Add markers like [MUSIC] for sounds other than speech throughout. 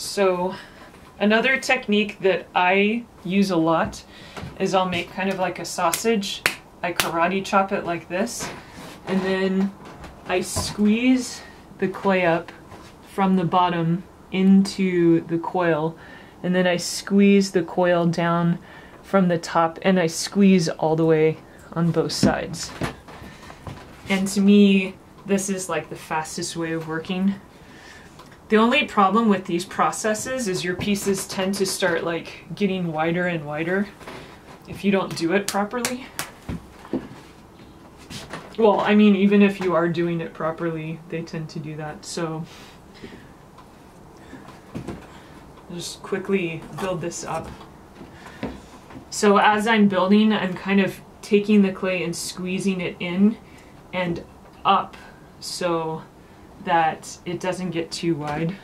So another technique that I use a lot is I'll make kind of like a sausage. I karate chop it like this and then I squeeze the clay up from the bottom into the coil and then I squeeze the coil down from the top and I squeeze all the way on both sides. And to me, this is like the fastest way of working. The only problem with these processes is your pieces tend to start like getting wider and wider if you don't do it properly. Well, I mean, even if you are doing it properly, they tend to do that. So just quickly build this up. So as I'm building, I'm kind of taking the clay and squeezing it in and up so that it doesn't get too wide.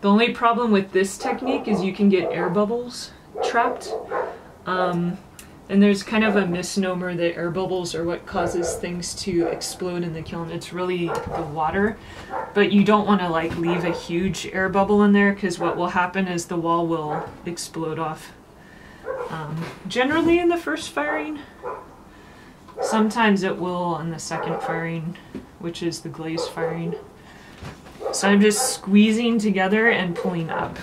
The only problem with this technique is you can get air bubbles trapped. Um, and there's kind of a misnomer that air bubbles are what causes things to explode in the kiln. It's really the water. But you don't want to like leave a huge air bubble in there because what will happen is the wall will explode off. Um, generally in the first firing. Sometimes it will on the second firing, which is the glaze firing. So I'm just squeezing together and pulling up.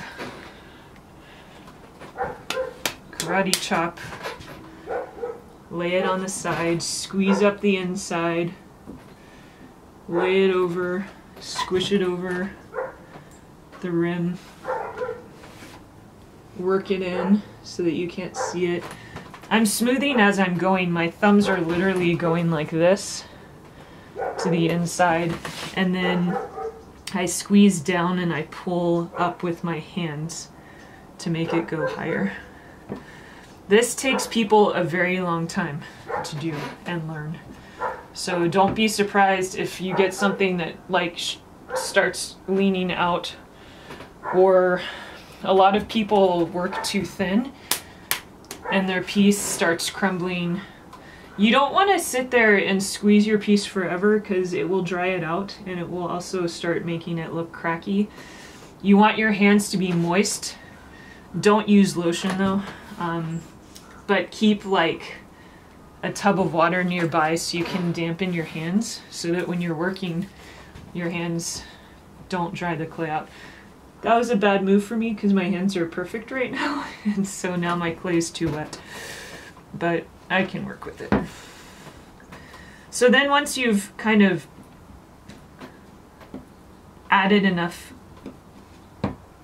Karate chop lay it on the side, squeeze up the inside, lay it over, squish it over the rim, work it in so that you can't see it. I'm smoothing as I'm going. My thumbs are literally going like this to the inside and then I squeeze down and I pull up with my hands to make it go higher. This takes people a very long time to do and learn. So don't be surprised if you get something that like starts leaning out or a lot of people work too thin and their piece starts crumbling. You don't want to sit there and squeeze your piece forever because it will dry it out and it will also start making it look cracky. You want your hands to be moist. Don't use lotion though. Um, but keep like a tub of water nearby so you can dampen your hands so that when you're working, your hands don't dry the clay out. That was a bad move for me because my hands are perfect right now, [LAUGHS] and so now my clay is too wet. But I can work with it. So then once you've kind of added enough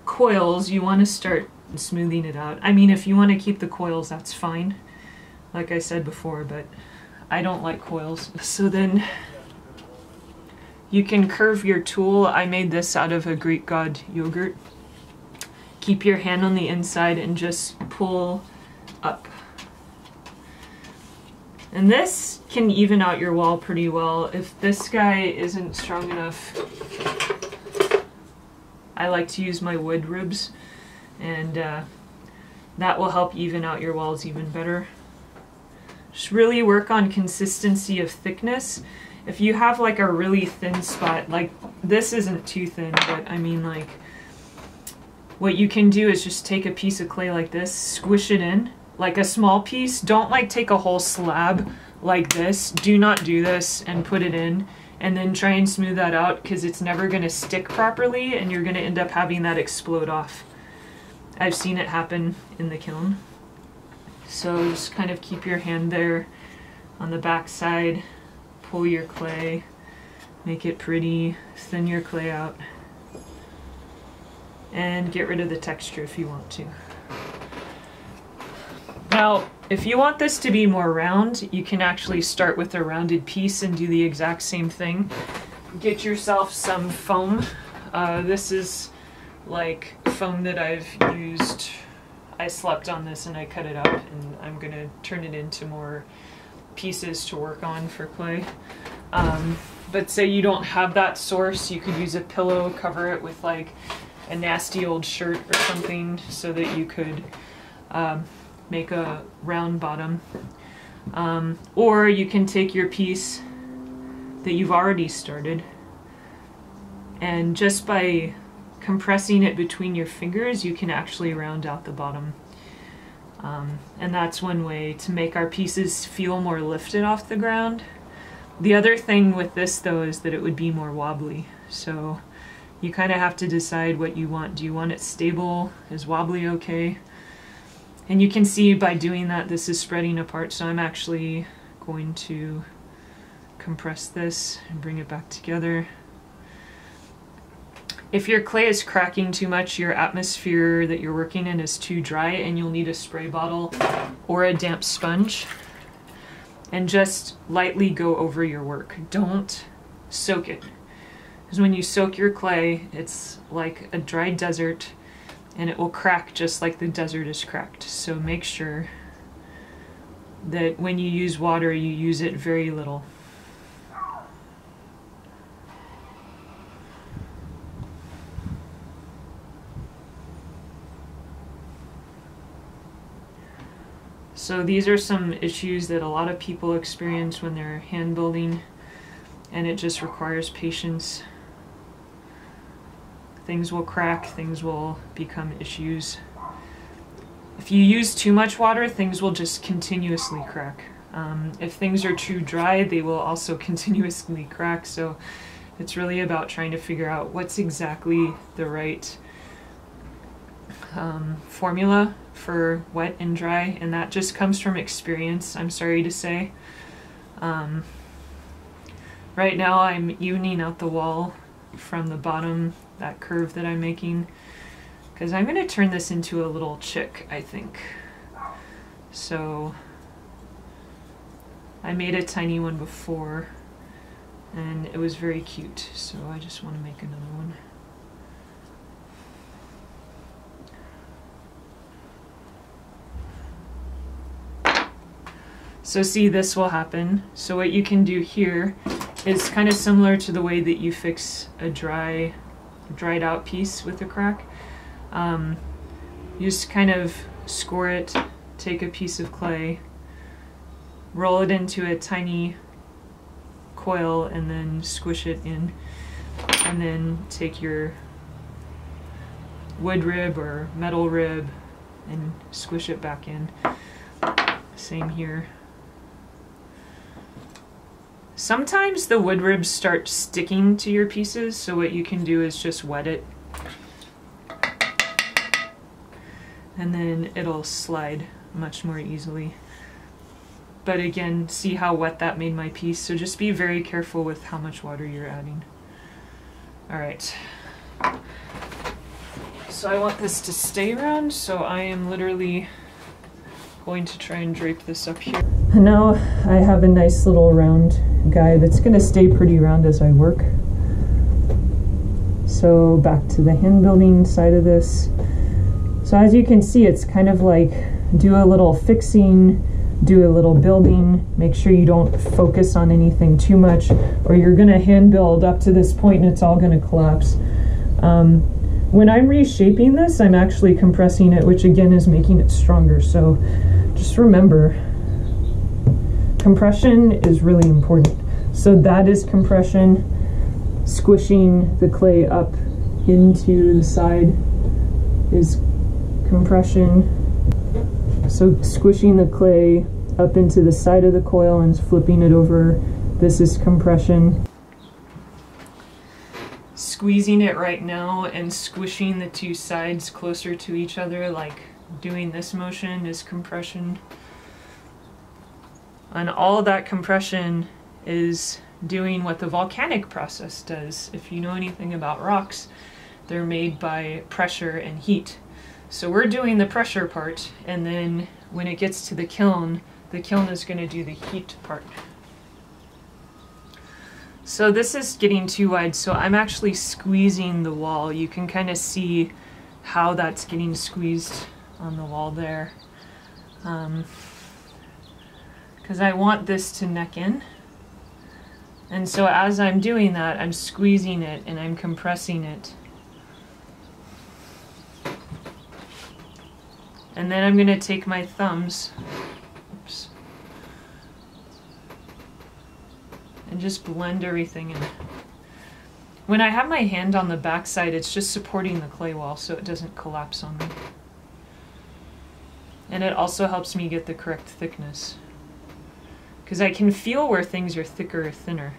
coils, you want to start smoothing it out. I mean, if you want to keep the coils, that's fine, like I said before, but I don't like coils. [LAUGHS] So then you can curve your tool. I made this out of a Greek god yogurt. Keep your hand on the inside and just pull up. And this can even out your wall pretty well. If this guy isn't strong enough, I like to use my wood ribs and uh, that will help even out your walls even better. Just really work on consistency of thickness. If you have like a really thin spot, like this isn't too thin, but I mean like what you can do is just take a piece of clay like this, squish it in, like a small piece. Don't like take a whole slab like this. Do not do this and put it in and then try and smooth that out because it's never going to stick properly and you're going to end up having that explode off. I've seen it happen in the kiln. So just kind of keep your hand there on the back side, pull your clay, make it pretty, thin your clay out, and get rid of the texture if you want to. Now, if you want this to be more round, you can actually start with a rounded piece and do the exact same thing. Get yourself some foam. Uh, this is like foam that I've used. I slept on this and I cut it up and I'm gonna turn it into more pieces to work on for clay. Um, but say you don't have that source, you could use a pillow, cover it with like a nasty old shirt or something so that you could um, make a round bottom. Um, or you can take your piece that you've already started and just by compressing it between your fingers you can actually round out the bottom. Um, and that's one way to make our pieces feel more lifted off the ground. The other thing with this though is that it would be more wobbly. So you kind of have to decide what you want. Do you want it stable? Is wobbly okay? And you can see by doing that this is spreading apart so I'm actually going to compress this and bring it back together. If your clay is cracking too much, your atmosphere that you're working in is too dry and you'll need a spray bottle or a damp sponge and just lightly go over your work. Don't soak it. Because when you soak your clay, it's like a dry desert and it will crack just like the desert is cracked. So make sure that when you use water, you use it very little. So these are some issues that a lot of people experience when they're hand building and it just requires patience. Things will crack, things will become issues. If you use too much water, things will just continuously crack. Um, if things are too dry, they will also [LAUGHS] continuously crack. So it's really about trying to figure out what's exactly the right um, formula for wet and dry, and that just comes from experience, I'm sorry to say. Um, right now I'm evening out the wall from the bottom, that curve that I'm making, because I'm going to turn this into a little chick, I think. So I made a tiny one before, and it was very cute, so I just want to make another one. So see, this will happen. So what you can do here is kind of similar to the way that you fix a dry, dried out piece with a crack. Um, you just kind of score it, take a piece of clay, roll it into a tiny coil and then squish it in and then take your wood rib or metal rib and squish it back in. Same here. Sometimes the wood ribs start sticking to your pieces, so what you can do is just wet it. And then it'll slide much more easily. But again, see how wet that made my piece, so just be very careful with how much water you're adding. Alright. So I want this to stay round, so I am literally going to try and drape this up here. And now I have a nice little round guy that's going to stay pretty round as I work. So back to the hand building side of this. So as you can see, it's kind of like do a little fixing, do a little building, make sure you don't focus on anything too much or you're going to hand build up to this point and it's all going to collapse. Um, when I'm reshaping this, I'm actually compressing it, which again is making it stronger. So just remember, compression is really important. So that is compression, squishing the clay up into the side is compression. So squishing the clay up into the side of the coil and flipping it over, this is compression squeezing it right now and squishing the two sides closer to each other, like doing this motion is compression. And all that compression is doing what the volcanic process does. If you know anything about rocks, they're made by pressure and heat. So we're doing the pressure part, and then when it gets to the kiln, the kiln is going to do the heat part. So this is getting too wide, so I'm actually squeezing the wall. You can kind of see how that's getting squeezed on the wall there. Because um, I want this to neck in. And so as I'm doing that, I'm squeezing it and I'm compressing it. And then I'm going to take my thumbs oops, and just blend everything in. When I have my hand on the back side, it's just supporting the clay wall so it doesn't collapse on me. And it also helps me get the correct thickness. Because I can feel where things are thicker or thinner.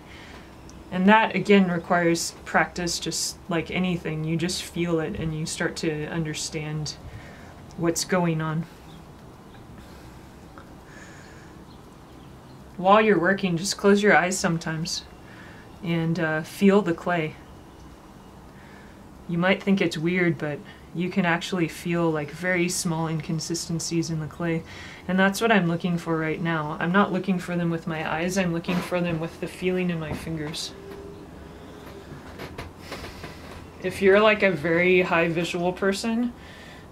And that, again, requires practice just like anything. You just feel it and you start to understand what's going on. While you're working, just close your eyes sometimes and uh, feel the clay. You might think it's weird, but you can actually feel like very small inconsistencies in the clay. And that's what I'm looking for right now. I'm not looking for them with my eyes, I'm looking for them with the feeling in my fingers. If you're like a very high visual person,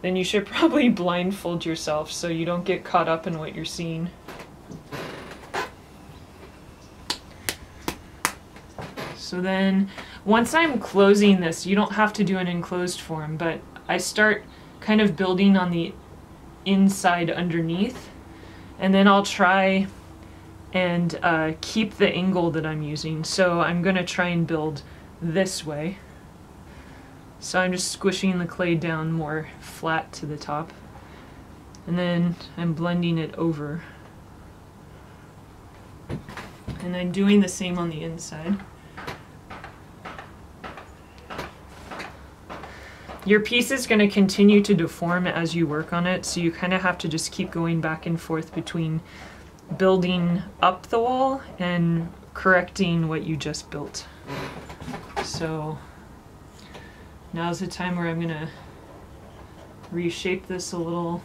then you should [LAUGHS] probably blindfold yourself so you don't get caught up in what you're seeing. So then once I'm closing this, you don't have to do an enclosed form, but I start kind of building on the inside underneath and then I'll try and uh, keep the angle that I'm using. So I'm going to try and build this way. So I'm just squishing the clay down more flat to the top. And then I'm blending it over. And I'm doing the same on the inside. Your piece is going to continue to deform as you work on it, so you kind of have to just keep going back and forth between building up the wall and correcting what you just built. So now's the time where I'm going to reshape this a little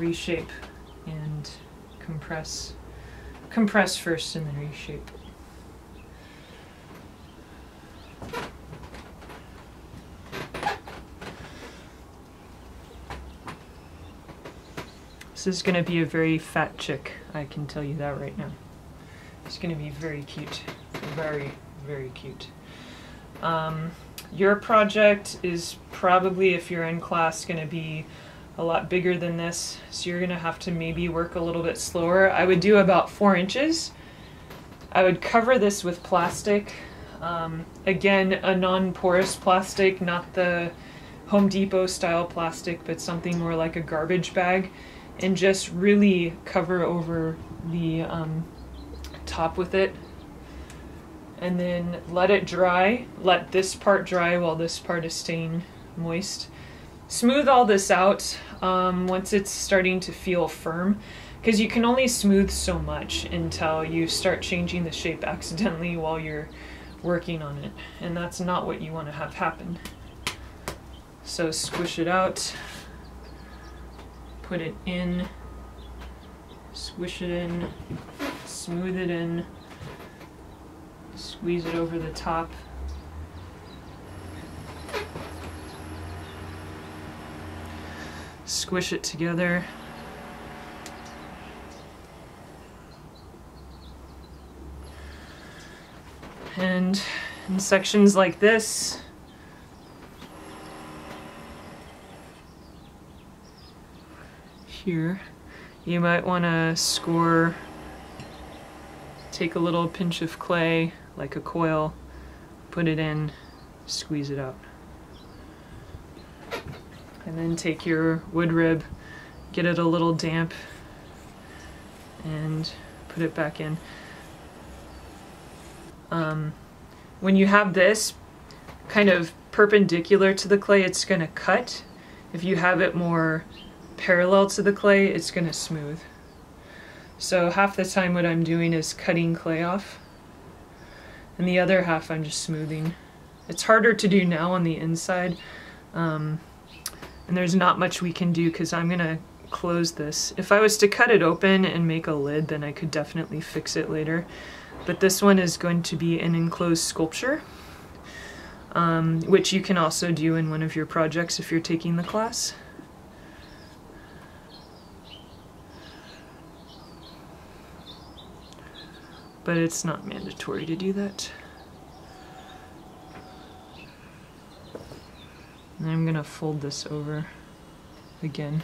reshape and compress. Compress first and then reshape. This is going to be a very fat chick, I can tell you that right now. It's going to be very cute. Very, very cute. Um, your project is probably, if you're in class, going to be a lot bigger than this, so you're gonna have to maybe work a little bit slower. I would do about four inches. I would cover this with plastic. Um, again, a non-porous plastic, not the Home Depot style plastic, but something more like a garbage bag, and just really cover over the um, top with it. And then let it dry. Let this part dry while this part is staying moist smooth all this out um, once it's starting to feel firm because you can only smooth so much until you start changing the shape accidentally while you're working on it and that's not what you want to have happen. So squish it out, put it in, squish it in, smooth it in, squeeze it over the top squish it together. And in sections like this, here, you might want to score, take a little pinch of clay, like a coil, put it in, squeeze it out and then take your wood rib, get it a little damp, and put it back in. Um, when you have this kind of perpendicular to the clay, it's going to cut. If you have it more parallel to the clay, it's going to smooth. So half the time what I'm doing is cutting clay off, and the other half I'm just smoothing. It's harder to do now on the inside. Um, and there's not much we can do because I'm gonna close this. If I was to cut it open and make a lid, then I could definitely fix it later. But this one is going to be an enclosed sculpture, um, which you can also do in one of your projects if you're taking the class. but it's not mandatory to do that. And I'm gonna fold this over again.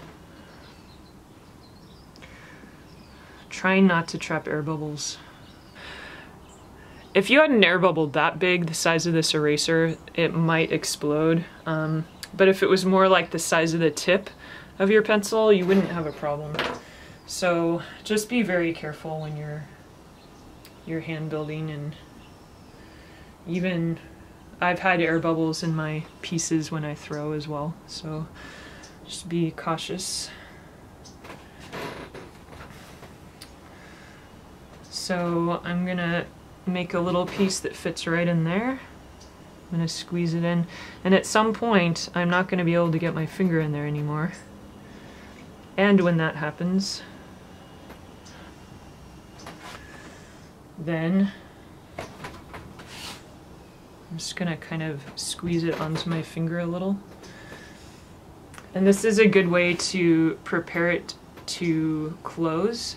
Trying not to trap air bubbles. If you had an air bubble that big, the size of this eraser, it might explode. Um, but if it was more like the size of the tip of your pencil, you wouldn't have a problem. So just be very careful when you're you're hand building and even I've had air bubbles in my pieces when I throw as well. So just be cautious. So I'm gonna make a little piece that fits right in there. I'm gonna squeeze it in. And at some point, I'm not gonna be able to get my finger in there anymore. And when that happens, then I'm just gonna kind of squeeze it onto my finger a little. And this is a good way to prepare it to close.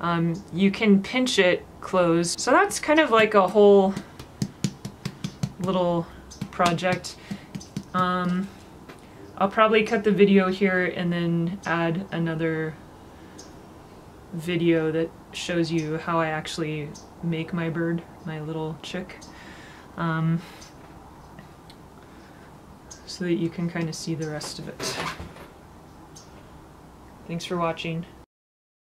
Um, you can pinch it close. So that's kind of like a whole little project. Um, I'll probably cut the video here and then add another video that shows you how I actually make my bird, my little chick. Um, so that you can kind of see the rest of it. Thanks for watching.